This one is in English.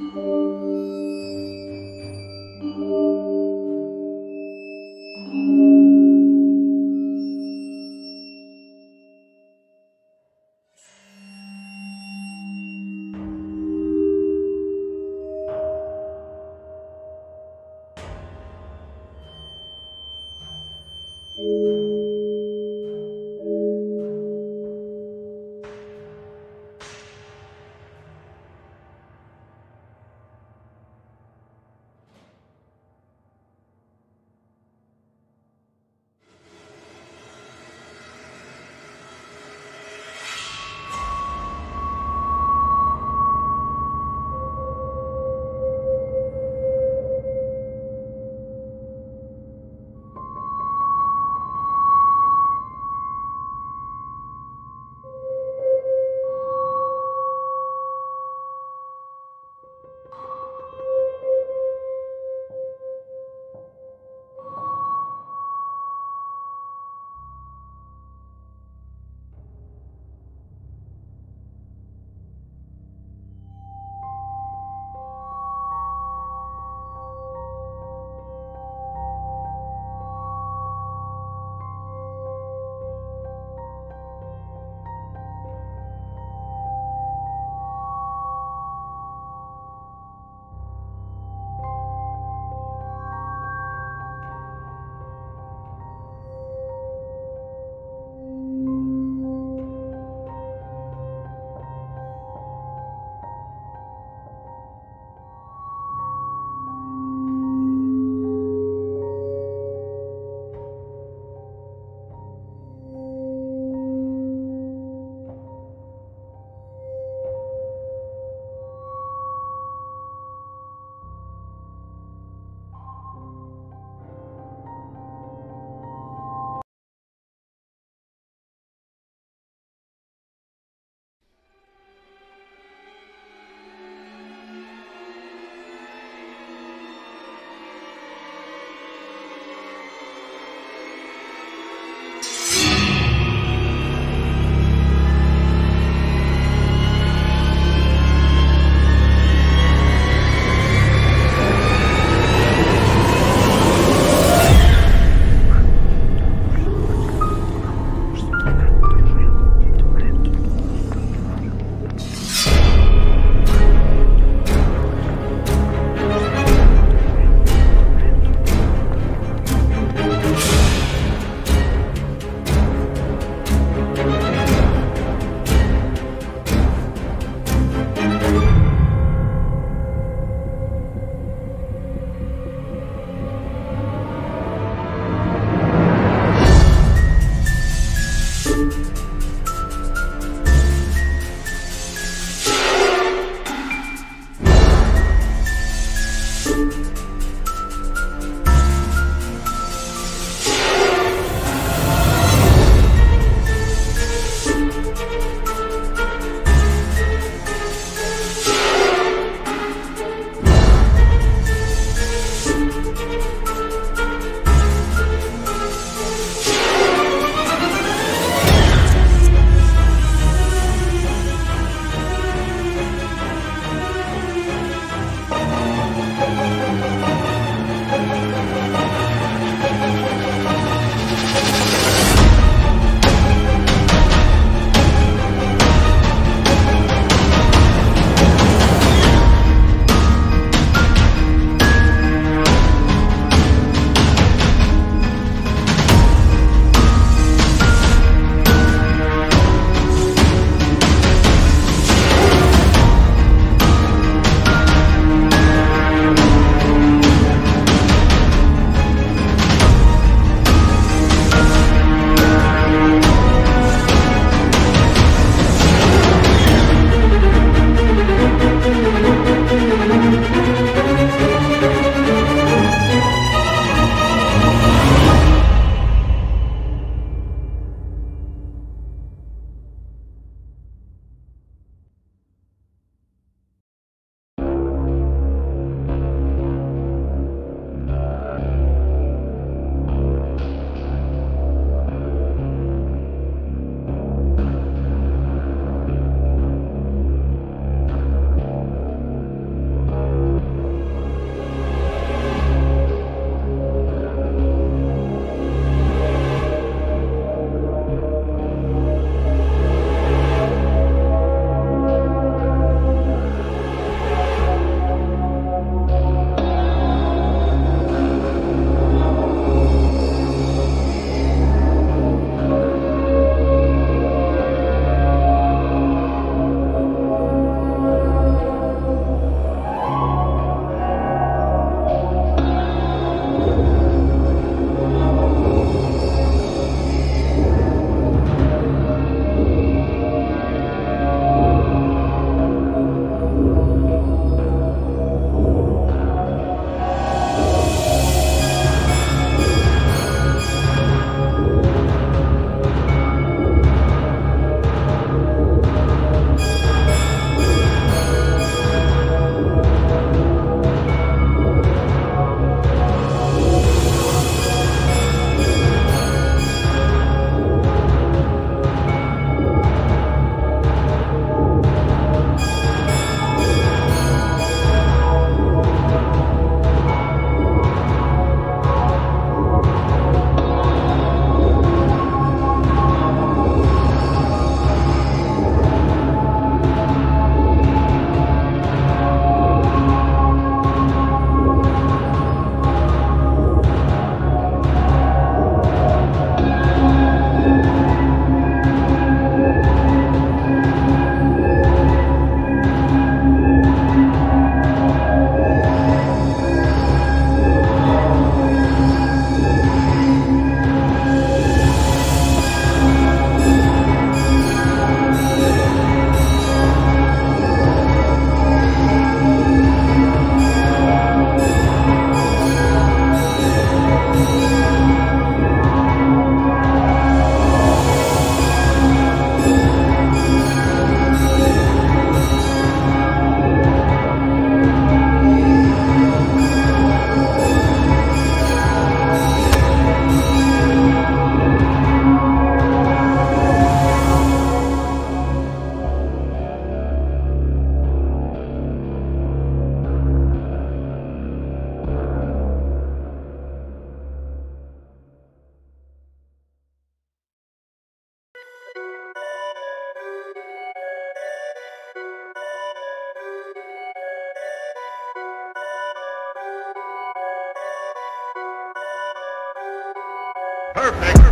Oh. Perfect.